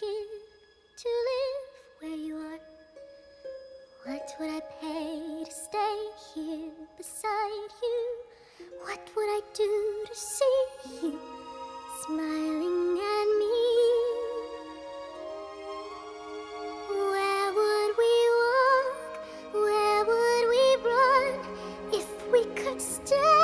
to live where you are? What would I pay to stay here beside you? What would I do to see you smiling at me? Where would we walk? Where would we run if we could stay?